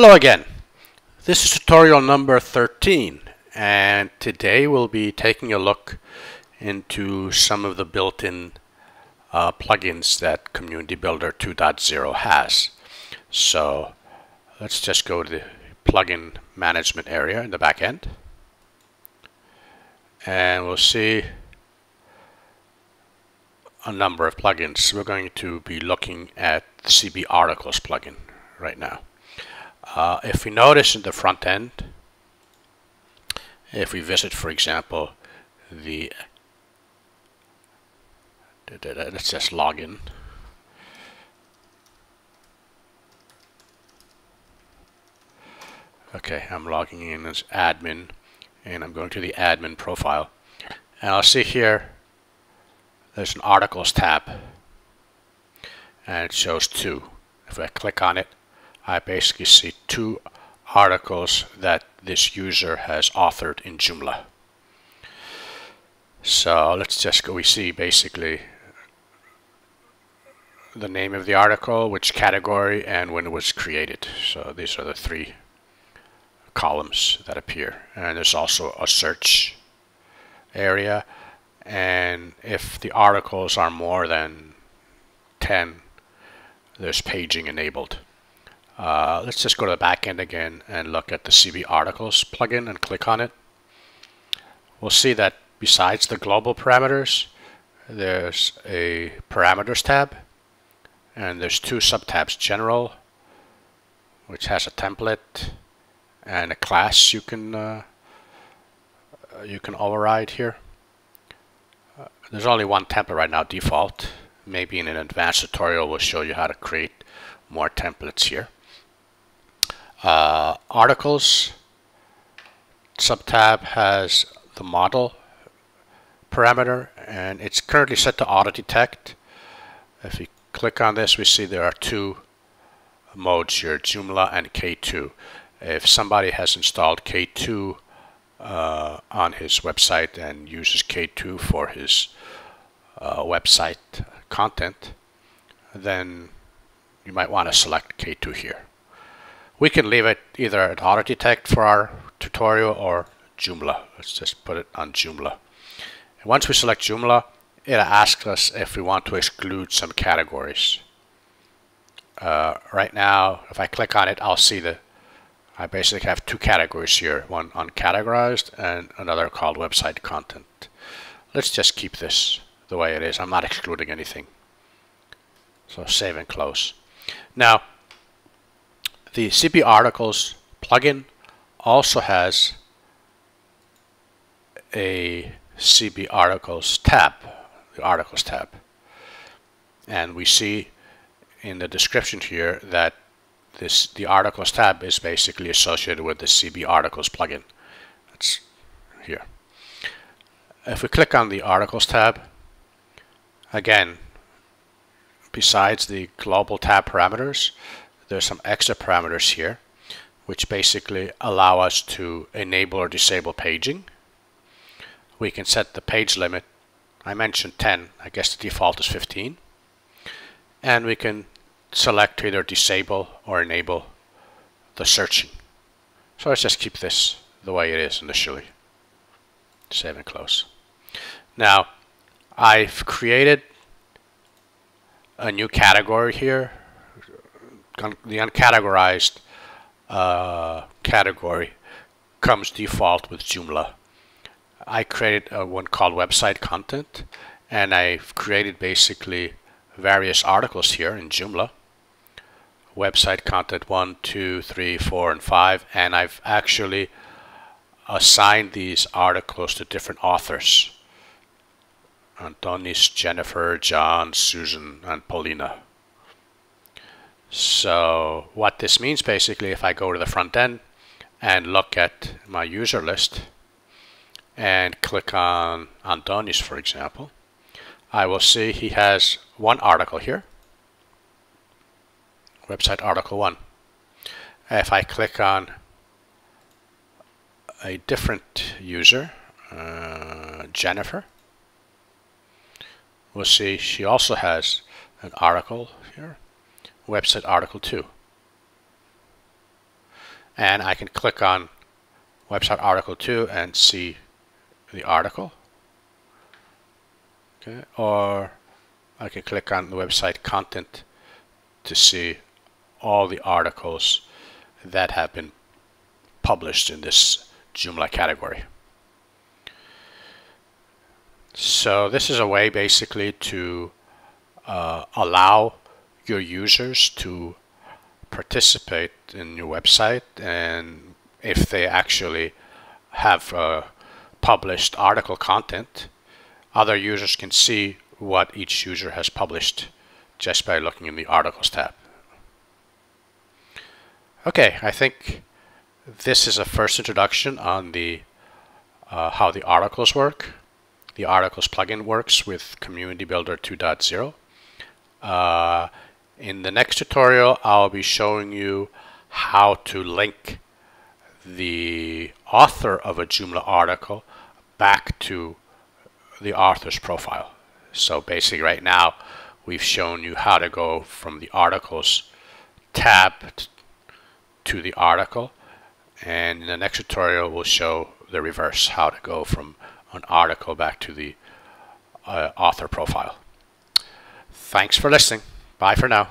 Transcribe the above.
Hello again. This is tutorial number 13 and today we'll be taking a look into some of the built-in uh, plugins that Community Builder 2.0 has. So let's just go to the plugin management area in the back end and we'll see a number of plugins. We're going to be looking at the CB Articles plugin right now. Uh, if we notice in the front end, if we visit, for example, the let's just log in. Okay, I'm logging in as admin and I'm going to the admin profile. And I'll see here there's an articles tab and it shows two. If I click on it, I basically see two articles that this user has authored in Joomla. So let's just go, we see basically the name of the article, which category, and when it was created. So these are the three columns that appear. And there's also a search area. And if the articles are more than 10, there's paging enabled. Uh, let's just go to the back end again and look at the CB Articles plugin and click on it. We'll see that besides the global parameters, there's a parameters tab and there's two subtabs, general, which has a template and a class you can uh, you can override here. Uh, there's only one template right now, default. Maybe in an advanced tutorial we'll show you how to create more templates here. Uh, articles subtab has the model parameter and it's currently set to auto detect. If we click on this we see there are two modes here, Joomla and K2. If somebody has installed K2 uh, on his website and uses K2 for his uh, website content, then you might want to select K2 here. We can leave it either at auto detect for our tutorial or Joomla. Let's just put it on Joomla. And once we select Joomla, it asks us if we want to exclude some categories. Uh, right now, if I click on it, I'll see the I basically have two categories here, one uncategorized and another called website content. Let's just keep this the way it is. I'm not excluding anything. So save and close. Now, the CB Articles plugin also has a CB Articles tab, the Articles tab. And we see in the description here that this the Articles tab is basically associated with the CB Articles plugin. That's here. If we click on the Articles tab, again, besides the global tab parameters, there's some extra parameters here which basically allow us to enable or disable paging. We can set the page limit. I mentioned 10. I guess the default is 15. And we can select to either disable or enable the searching. So let's just keep this the way it is initially. Save and close. Now, I've created a new category here the uncategorized uh, category comes default with Joomla. I created a one called website content and I've created basically various articles here in Joomla. Website content 1, 2, 3, 4, and 5 and I've actually assigned these articles to different authors. Antonis, Jennifer, John, Susan, and Paulina. So what this means basically, if I go to the front end and look at my user list and click on Antonis, for example, I will see he has one article here, website article one. If I click on a different user, uh, Jennifer, we'll see she also has an article here website article 2. and I can click on website article 2 and see the article okay or I can click on the website content to see all the articles that have been published in this Joomla category. So this is a way basically to uh, allow your users to participate in your website and if they actually have uh, published article content, other users can see what each user has published just by looking in the articles tab. Okay, I think this is a first introduction on the uh, how the articles work. The articles plugin works with Community Builder 2.0. Uh, in the next tutorial, I'll be showing you how to link the author of a Joomla article back to the author's profile. So basically right now, we've shown you how to go from the articles tab to the article. And in the next tutorial, we'll show the reverse, how to go from an article back to the uh, author profile. Thanks for listening. Bye for now.